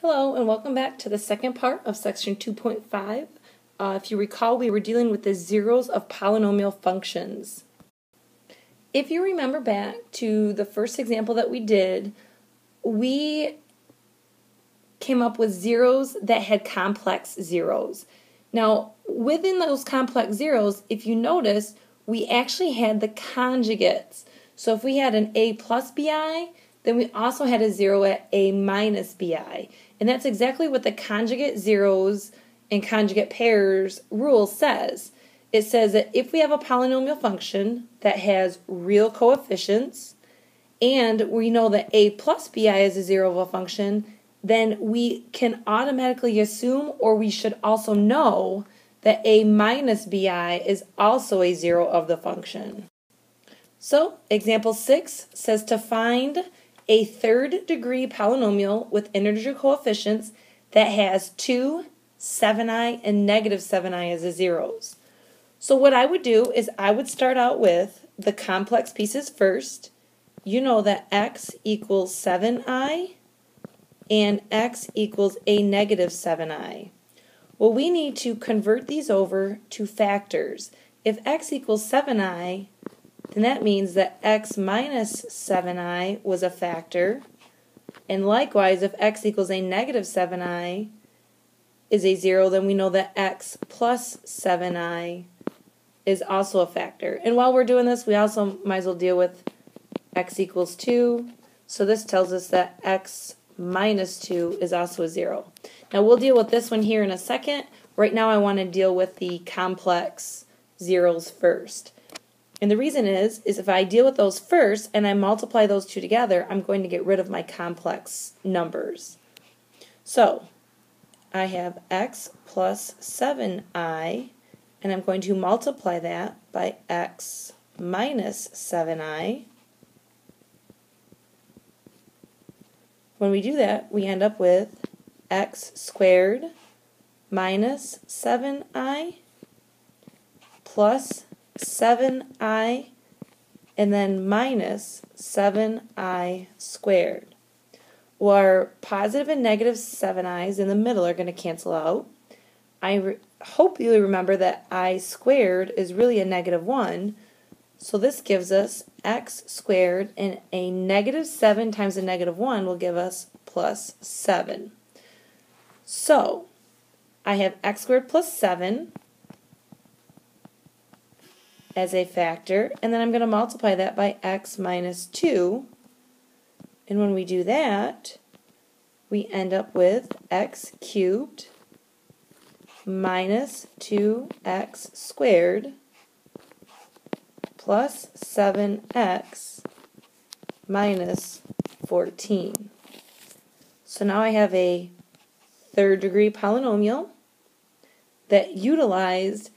Hello and welcome back to the second part of section 2.5. Uh, if you recall, we were dealing with the zeros of polynomial functions. If you remember back to the first example that we did, we came up with zeros that had complex zeros. Now, within those complex zeros, if you notice, we actually had the conjugates. So if we had an a plus bi, then we also had a zero at a minus bi. And that's exactly what the conjugate zeros and conjugate pairs rule says. It says that if we have a polynomial function that has real coefficients, and we know that a plus bi is a zero of a function, then we can automatically assume, or we should also know, that a minus bi is also a zero of the function. So, example 6 says to find a third degree polynomial with integer coefficients that has 2, 7i, and negative 7i as the zeros. So what I would do is I would start out with the complex pieces first. You know that x equals 7i and x equals a negative 7i. Well, we need to convert these over to factors. If x equals 7i, then that means that x minus 7i was a factor. And likewise, if x equals a negative 7i is a 0, then we know that x plus 7i is also a factor. And while we're doing this, we also might as well deal with x equals 2. So this tells us that x minus 2 is also a 0. Now we'll deal with this one here in a second. Right now I want to deal with the complex zeros first. And the reason is, is if I deal with those first and I multiply those two together, I'm going to get rid of my complex numbers. So, I have x plus 7i, and I'm going to multiply that by x minus 7i. When we do that, we end up with x squared minus 7i plus 7i and then minus 7i squared. Our positive and negative 7i's in the middle are going to cancel out. I hope you remember that i squared is really a negative 1. So this gives us x squared, and a negative 7 times a negative 1 will give us plus 7. So I have x squared plus 7 as a factor, and then I'm going to multiply that by x minus 2. And when we do that, we end up with x cubed minus 2x squared plus 7x minus 14. So now I have a third degree polynomial that utilized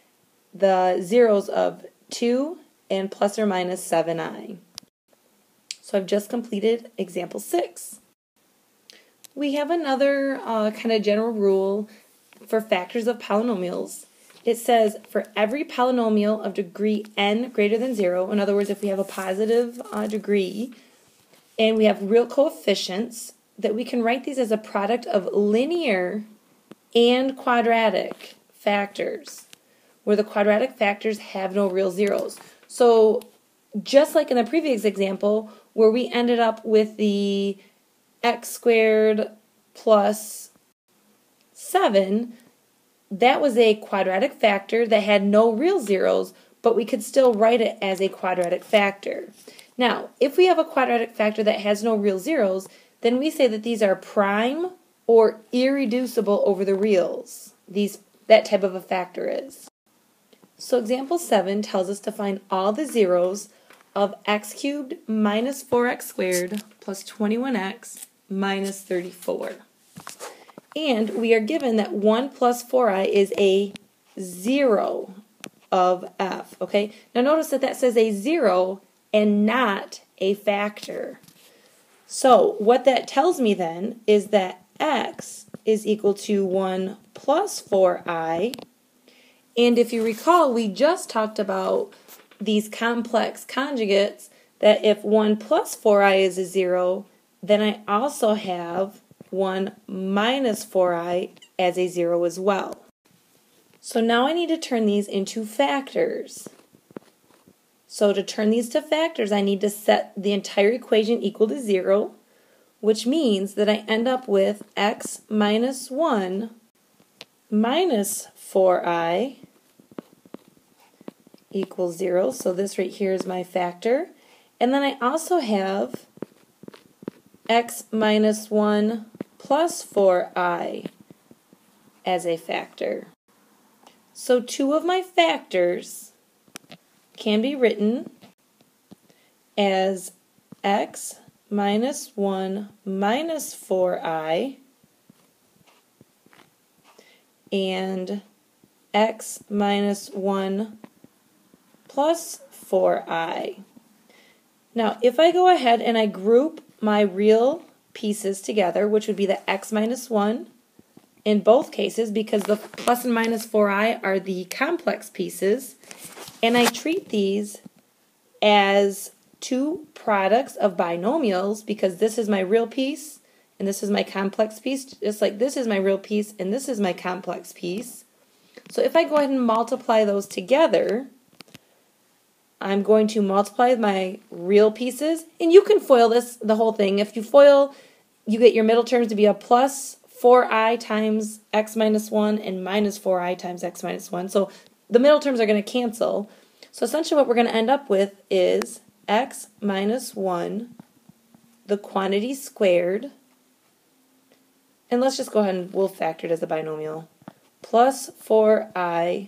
the zeros of 2 and plus or minus 7i. So I've just completed example 6. We have another uh, kind of general rule for factors of polynomials. It says for every polynomial of degree n greater than 0, in other words, if we have a positive uh, degree and we have real coefficients, that we can write these as a product of linear and quadratic factors where the quadratic factors have no real zeros. So just like in the previous example where we ended up with the x squared plus 7, that was a quadratic factor that had no real zeros, but we could still write it as a quadratic factor. Now, if we have a quadratic factor that has no real zeros, then we say that these are prime or irreducible over the reals. These that type of a factor is. So example 7 tells us to find all the zeros of x cubed minus 4x squared plus 21x minus 34. And we are given that 1 plus 4i is a 0 of f, okay? Now notice that that says a 0 and not a factor. So what that tells me then is that x is equal to 1 plus 4i and if you recall, we just talked about these complex conjugates that if 1 plus 4i is a 0, then I also have 1 minus 4i as a 0 as well. So now I need to turn these into factors. So to turn these to factors, I need to set the entire equation equal to 0, which means that I end up with x minus 1 minus 4i equals 0. So this right here is my factor. And then I also have x minus 1 plus 4i as a factor. So two of my factors can be written as x minus 1 minus 4i and x minus 1 plus 4i. Now, if I go ahead and I group my real pieces together, which would be the x minus 1 in both cases because the plus and minus 4i are the complex pieces, and I treat these as two products of binomials because this is my real piece and this is my complex piece, just like this is my real piece and this is my complex piece. So if I go ahead and multiply those together, I'm going to multiply my real pieces, and you can FOIL this, the whole thing. If you FOIL, you get your middle terms to be a plus 4i times x minus 1 and minus 4i times x minus 1. So the middle terms are going to cancel. So essentially what we're going to end up with is x minus 1, the quantity squared, and let's just go ahead and we'll factor it as a binomial, plus 4i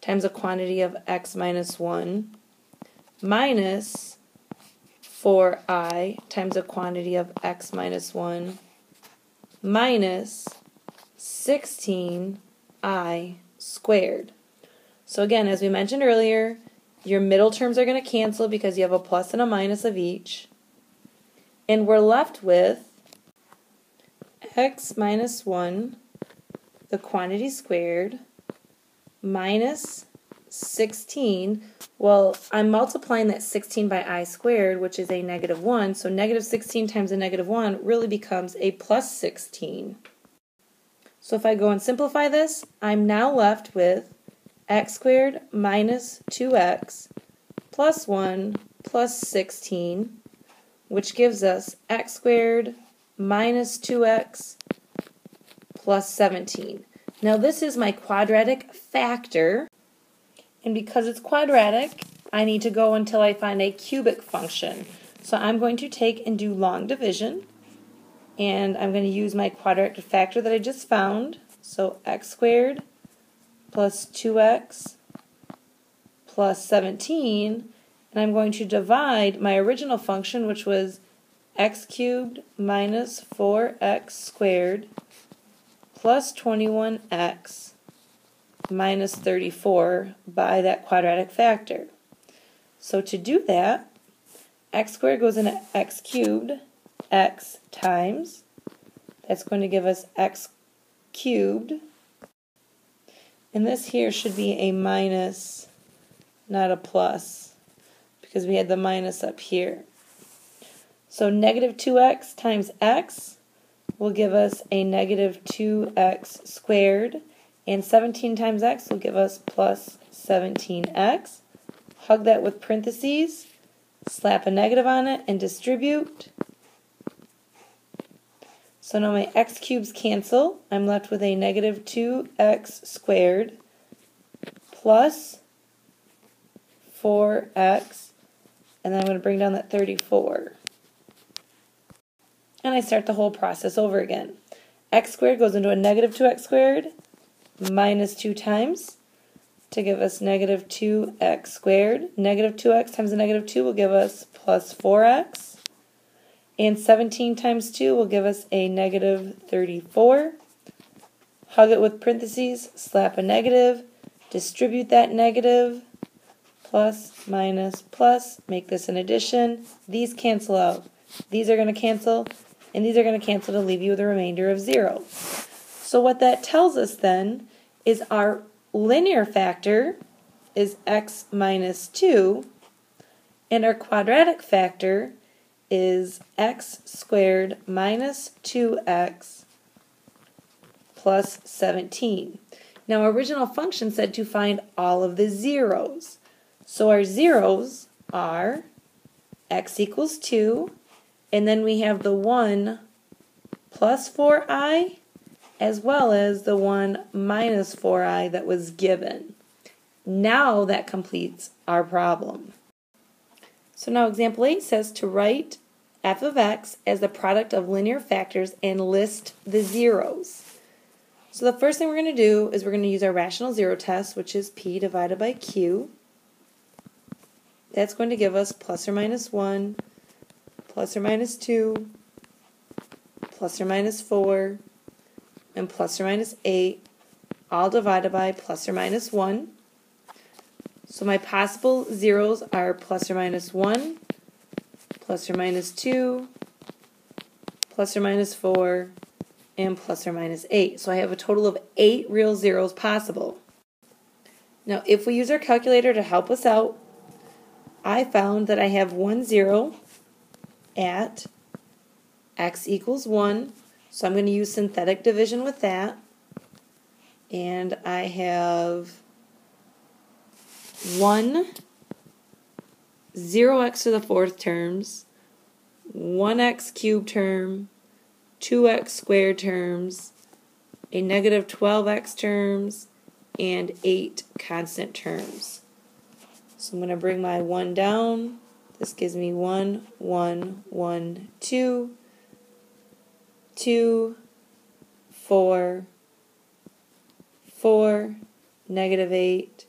times a quantity of x minus 1 minus 4i times a quantity of x minus 1 minus 16i squared. So again, as we mentioned earlier, your middle terms are going to cancel because you have a plus and a minus of each. And we're left with x minus 1, the quantity squared, minus 16, well, I'm multiplying that 16 by i squared, which is a negative 1, so negative 16 times a negative 1 really becomes a plus 16. So if I go and simplify this, I'm now left with x squared minus 2x plus 1 plus 16, which gives us x squared minus 2x plus 17. Now this is my quadratic factor, and because it's quadratic, I need to go until I find a cubic function. So I'm going to take and do long division. And I'm going to use my quadratic factor that I just found. So x squared plus 2x plus 17. And I'm going to divide my original function, which was x cubed minus 4x squared plus 21x minus 34 by that quadratic factor. So to do that, x squared goes into x cubed, x times, that's going to give us x cubed, and this here should be a minus, not a plus, because we had the minus up here. So negative 2x times x will give us a negative 2x squared, and 17 times x will give us plus 17x. Hug that with parentheses, slap a negative on it, and distribute. So now my x cubes cancel. I'm left with a negative 2x squared plus 4x, and then I'm going to bring down that 34. And I start the whole process over again. x squared goes into a negative 2x squared, minus 2 times to give us negative 2x squared. Negative 2x times a negative 2 will give us plus 4x. And 17 times 2 will give us a negative 34. Hug it with parentheses, slap a negative, distribute that negative, plus, minus, plus, make this an addition. These cancel out. These are going to cancel, and these are going to cancel to leave you with a remainder of 0. So what that tells us then is our linear factor is x minus 2, and our quadratic factor is x squared minus 2x plus 17. Now, our original function said to find all of the zeros. So our zeros are x equals 2, and then we have the 1 plus 4i, as well as the 1 minus 4i that was given. Now that completes our problem. So now example 8 says to write f of x as the product of linear factors and list the zeros. So the first thing we're going to do is we're going to use our rational zero test, which is p divided by q. That's going to give us plus or minus 1, plus or minus 2, plus or minus 4, and plus or minus 8, all divided by plus or minus 1. So my possible zeros are plus or minus 1, plus or minus 2, plus or minus 4, and plus or minus 8. So I have a total of 8 real zeros possible. Now, if we use our calculator to help us out, I found that I have one zero at x equals 1. So I'm going to use synthetic division with that. And I have 1, 0x to the fourth terms, 1x cubed term, 2x squared terms, a negative 12x terms, and 8 constant terms. So I'm going to bring my 1 down. This gives me 1, 1, 1, 2, 2, 4, 4, negative 8,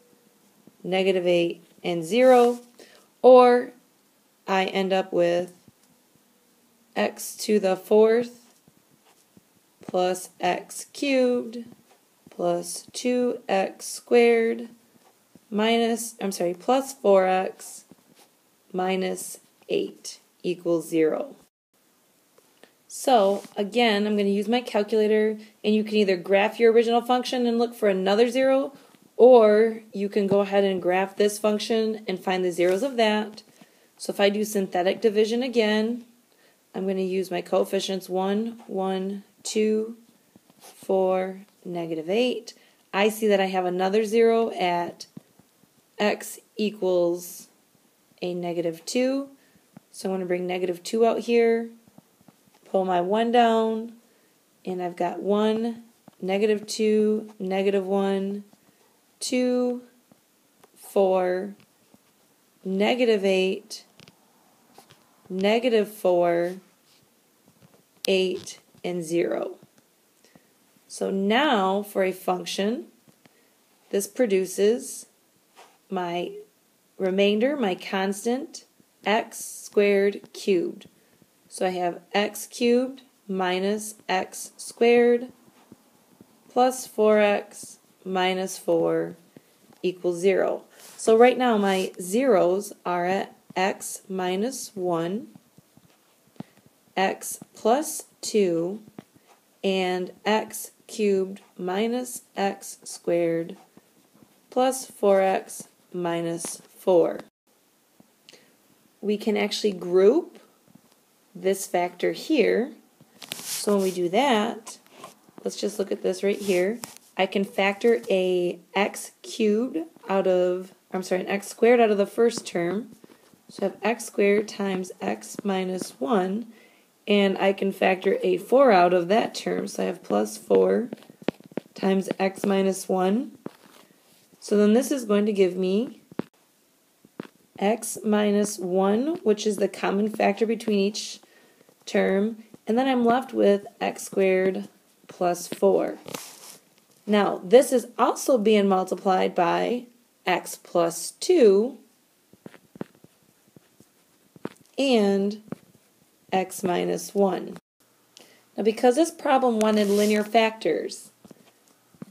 negative 8, and 0. Or I end up with x to the fourth plus x cubed plus 2x squared minus, I'm sorry, plus 4x minus 8 equals 0. So, again, I'm going to use my calculator, and you can either graph your original function and look for another 0, or you can go ahead and graph this function and find the zeros of that. So if I do synthetic division again, I'm going to use my coefficients 1, 1, 2, 4, negative 8. I see that I have another 0 at x equals a negative 2. So I'm going to bring negative 2 out here, pull my 1 down, and I've got 1, negative 2, negative 1, 2, 4, negative 8, negative 4, 8, and 0. So now for a function, this produces my remainder, my constant, x squared cubed. So I have x cubed minus x squared plus 4x minus 4 equals 0. So right now my zeros are at x minus 1, x plus 2, and x cubed minus x squared plus 4x minus 4. We can actually group this factor here. So when we do that, let's just look at this right here. I can factor a x cubed out of, I'm sorry, an x squared out of the first term. So I have x squared times x minus 1 and I can factor a 4 out of that term. So I have plus 4 times x minus 1. So then this is going to give me x minus 1, which is the common factor between each term, and then I'm left with x squared plus 4. Now, this is also being multiplied by x plus 2 and x minus 1. Now because this problem wanted linear factors,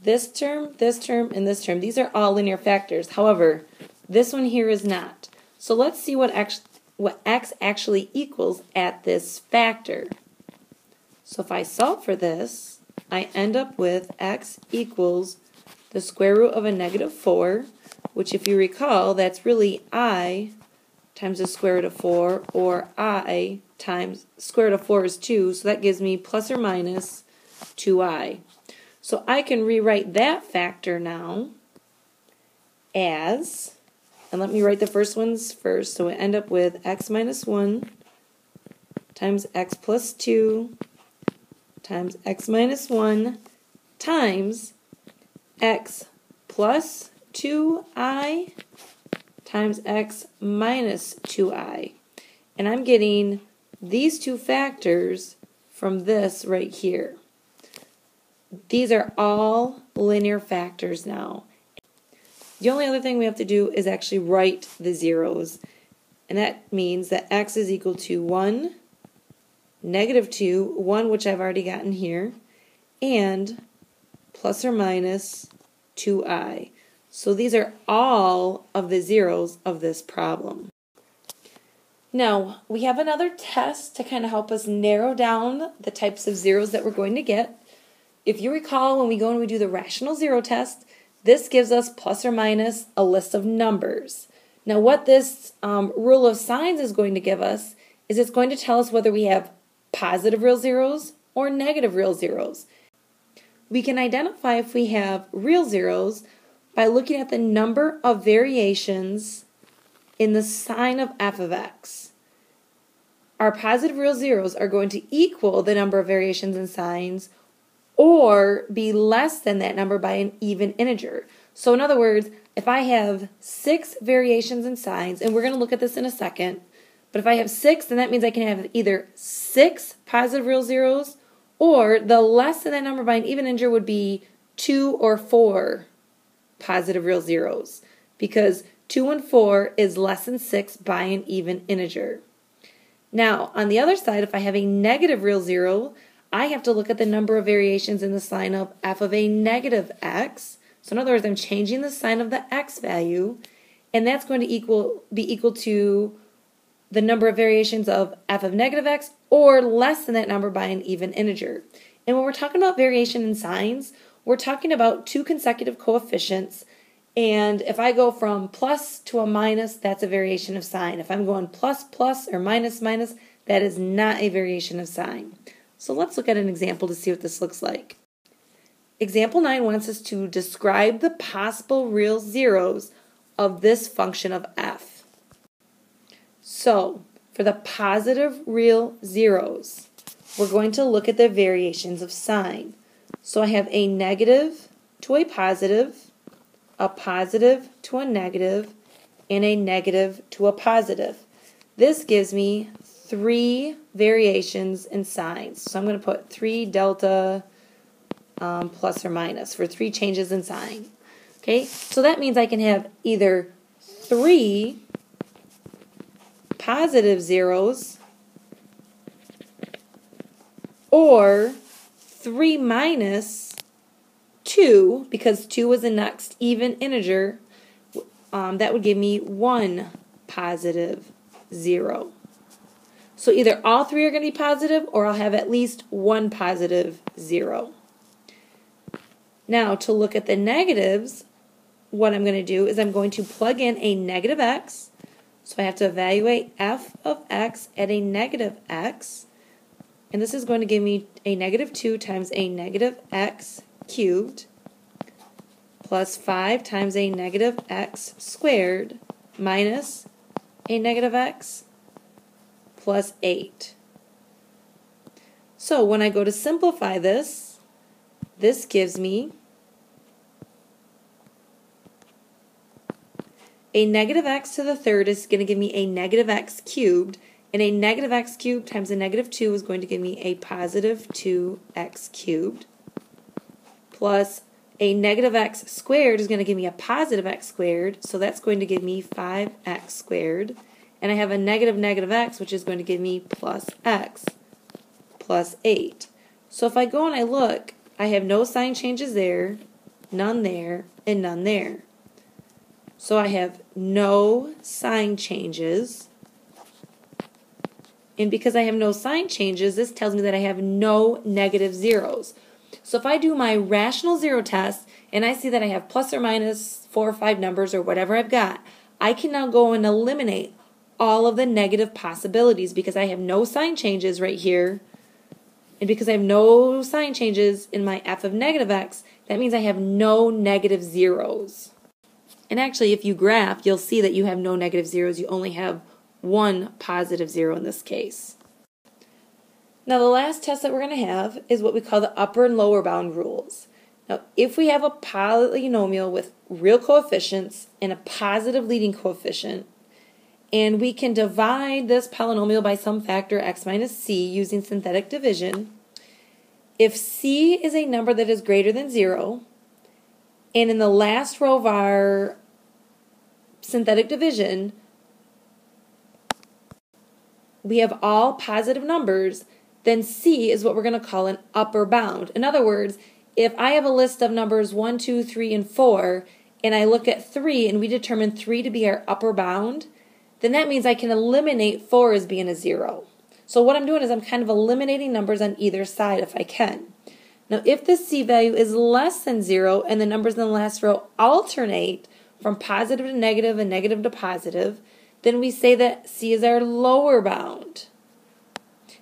this term, this term, and this term, these are all linear factors. However, this one here is not. So let's see what x, what x actually equals at this factor. So if I solve for this, I end up with x equals the square root of a negative 4, which if you recall, that's really i times the square root of 4, or i times square root of 4 is 2, so that gives me plus or minus 2i. So I can rewrite that factor now as, and let me write the first ones first, so we end up with x minus 1 times x plus 2 times x minus 1 times x plus 2i times x minus 2i. And I'm getting these two factors from this right here. These are all linear factors now. The only other thing we have to do is actually write the zeros. And that means that x is equal to 1, negative 2, 1 which I've already gotten here, and plus or minus 2i. So these are all of the zeros of this problem. Now, we have another test to kind of help us narrow down the types of zeros that we're going to get. If you recall, when we go and we do the rational zero test, this gives us plus or minus a list of numbers. Now, what this um, rule of signs is going to give us is it's going to tell us whether we have positive real zeros or negative real zeros. We can identify if we have real zeros by looking at the number of variations in the sign of f of x. Our positive real zeros are going to equal the number of variations in signs or be less than that number by an even integer. So in other words, if I have six variations in signs, and we're going to look at this in a second, but if I have six, then that means I can have either six positive real zeros, or the less than that number by an even integer would be two or four positive real zeros, because two and four is less than six by an even integer. Now, on the other side, if I have a negative real zero, I have to look at the number of variations in the sign of f of a negative x. So in other words, I'm changing the sign of the x value, and that's going to equal be equal to the number of variations of f of negative x or less than that number by an even integer. And when we're talking about variation in signs, we're talking about two consecutive coefficients. And if I go from plus to a minus, that's a variation of sign. If I'm going plus plus or minus minus, that is not a variation of sign. So let's look at an example to see what this looks like. Example 9 wants us to describe the possible real zeros of this function of f. So, for the positive real zeros, we're going to look at the variations of sign. So I have a negative to a positive, a positive to a negative, and a negative to a positive. This gives me three variations in signs. So I'm going to put 3 delta um, plus or minus for three changes in sign. Okay, so that means I can have either three positive zeros or 3 minus 2, because 2 was the next even integer, um, that would give me 1 positive 0. So either all three are going to be positive or I'll have at least one positive zero. Now to look at the negatives, what I'm going to do is I'm going to plug in a negative x. So I have to evaluate f of x at a negative x. And this is going to give me a negative 2 times a negative x cubed plus 5 times a negative x squared minus a negative x plus 8. So when I go to simplify this, this gives me a negative x to the third is going to give me a negative x cubed, and a negative x cubed times a negative 2 is going to give me a positive 2x cubed, plus a negative x squared is going to give me a positive x squared, so that's going to give me 5x squared, and I have a negative negative x, which is going to give me plus x plus 8. So if I go and I look, I have no sign changes there, none there, and none there. So I have no sign changes. And because I have no sign changes, this tells me that I have no negative zeros. So if I do my rational zero test and I see that I have plus or minus four or five numbers or whatever I've got, I can now go and eliminate all of the negative possibilities because I have no sign changes right here. And because I have no sign changes in my f of negative x, that means I have no negative zeros. And actually, if you graph, you'll see that you have no negative zeros. You only have one positive zero in this case. Now, the last test that we're going to have is what we call the upper and lower bound rules. Now, if we have a polynomial with real coefficients and a positive leading coefficient, and we can divide this polynomial by some factor x minus c using synthetic division, if c is a number that is greater than 0, and in the last row of our synthetic division, we have all positive numbers, then c is what we're going to call an upper bound. In other words, if I have a list of numbers 1, 2, 3, and 4, and I look at 3 and we determine 3 to be our upper bound, then that means I can eliminate 4 as being a 0. So what I'm doing is I'm kind of eliminating numbers on either side if I can. Now if the C value is less than 0 and the numbers in the last row alternate from positive to negative and negative to positive, then we say that C is our lower bound.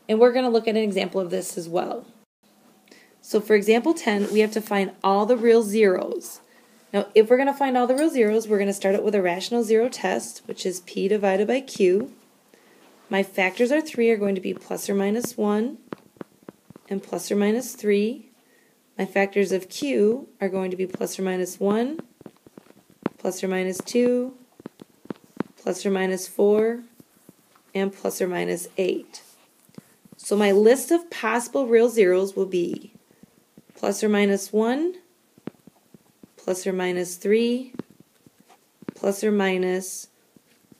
And we're going to look at an example of this as well. So for example 10, we have to find all the real zeros. Now, if we're going to find all the real zeros, we're going to start it with a rational zero test, which is p divided by q. My factors are 3 are going to be plus or minus 1 and plus or minus 3. My factors of q are going to be plus or minus 1, plus or minus 2, plus or minus 4, and plus or minus 8. So my list of possible real zeros will be plus or minus 1, plus or minus 3, plus or minus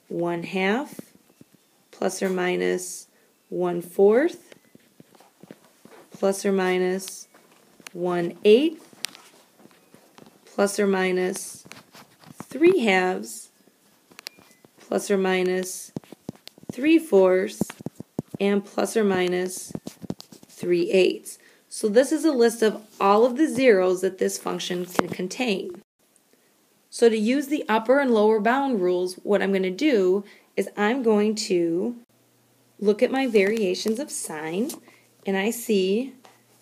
1 half, plus or minus 1 fourth, plus or minus 1 eighth, plus or minus 3 halves, plus or minus 3 fourths, and plus or minus 3 eighths. So this is a list of all of the zeros that this function can contain. So to use the upper and lower bound rules, what I'm going to do is I'm going to look at my variations of sign, and I see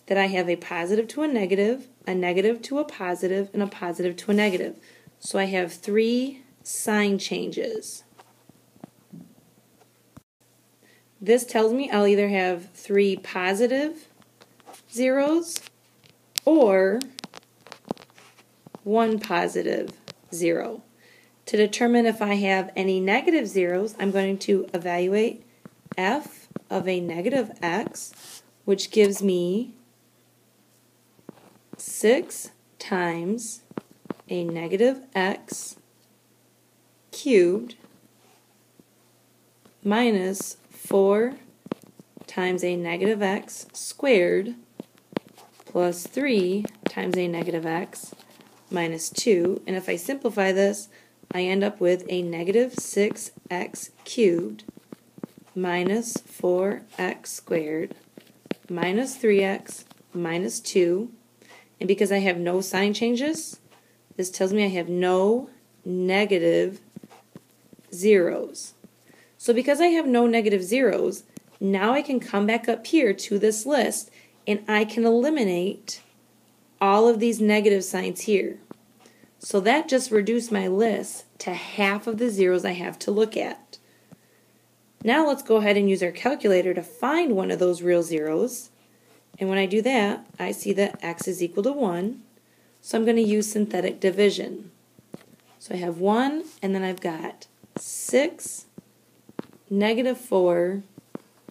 that I have a positive to a negative, a negative to a positive, and a positive to a negative. So I have three sign changes. This tells me I'll either have three positive zeros or one positive zero. To determine if I have any negative zeros, I'm going to evaluate f of a negative x, which gives me 6 times a negative x cubed minus 4 times a negative x squared plus 3 times a negative x minus 2. And if I simplify this, I end up with a negative 6x cubed minus 4x squared minus 3x minus 2. And because I have no sign changes, this tells me I have no negative zeros. So because I have no negative zeros, now I can come back up here to this list and I can eliminate all of these negative signs here. So that just reduced my list to half of the zeros I have to look at. Now let's go ahead and use our calculator to find one of those real zeros. And when I do that, I see that x is equal to 1. So I'm going to use synthetic division. So I have 1, and then I've got 6, negative 4,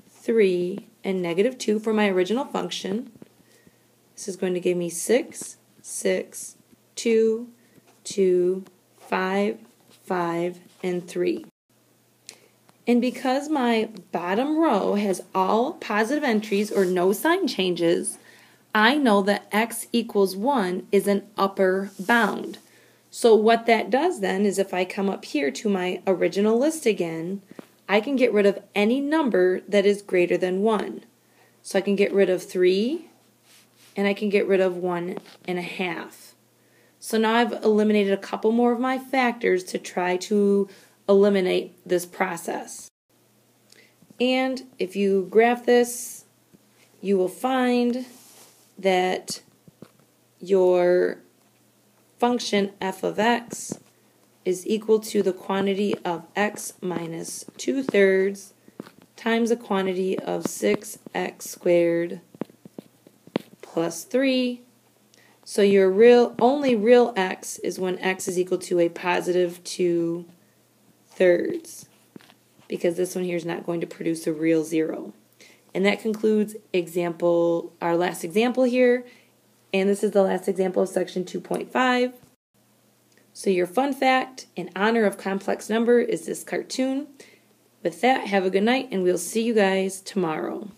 3, and negative 2 for my original function. This is going to give me 6, 6, 2, 2, 5, 5, and 3. And because my bottom row has all positive entries or no sign changes, I know that x equals 1 is an upper bound. So what that does then is if I come up here to my original list again, I can get rid of any number that is greater than 1. So I can get rid of 3, and I can get rid of 1 and a half. So now I've eliminated a couple more of my factors to try to eliminate this process. And if you graph this, you will find that your function f of x is equal to the quantity of x minus 2 thirds times the quantity of 6x squared plus 3. So your real only real x is when x is equal to a positive 2 thirds because this one here is not going to produce a real zero. And that concludes example our last example here. And this is the last example of section 2.5. So your fun fact in honor of complex number is this cartoon. With that, have a good night and we'll see you guys tomorrow.